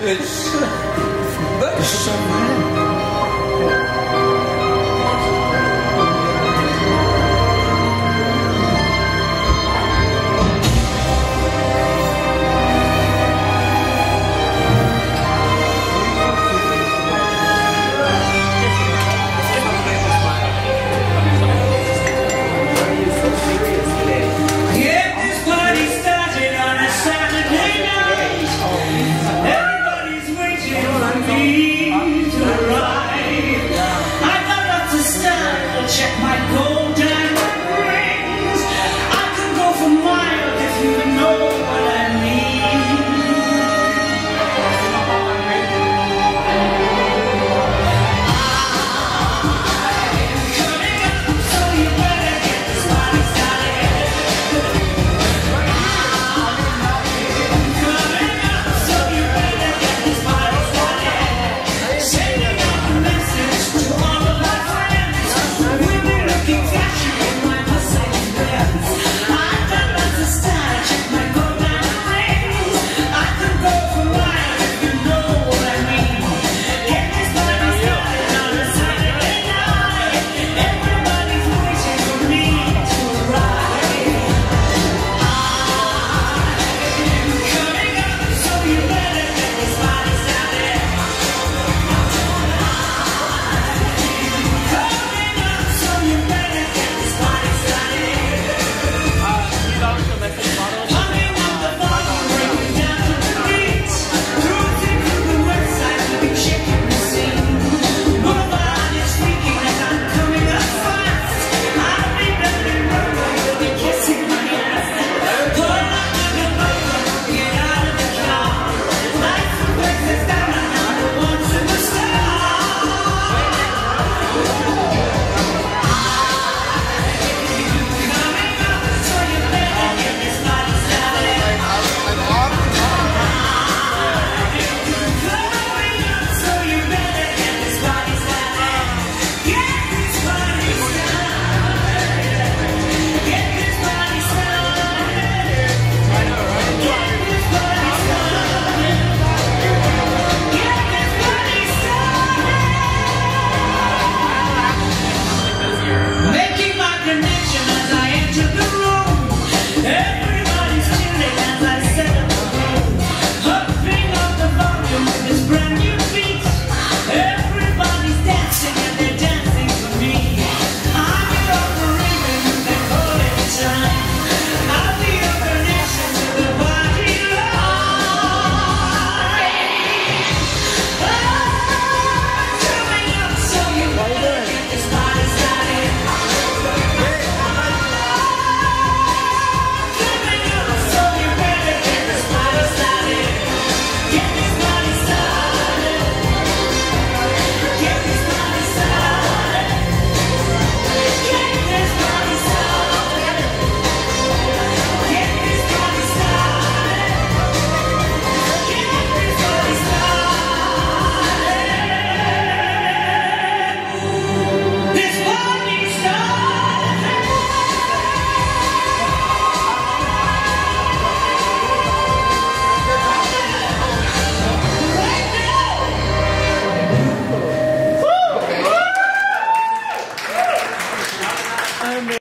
It's... That's...